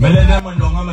Mè lè lè mwen dongan lè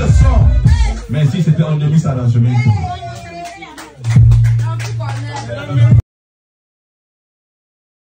le Mais si c'était en demi, ça n'a jamais été.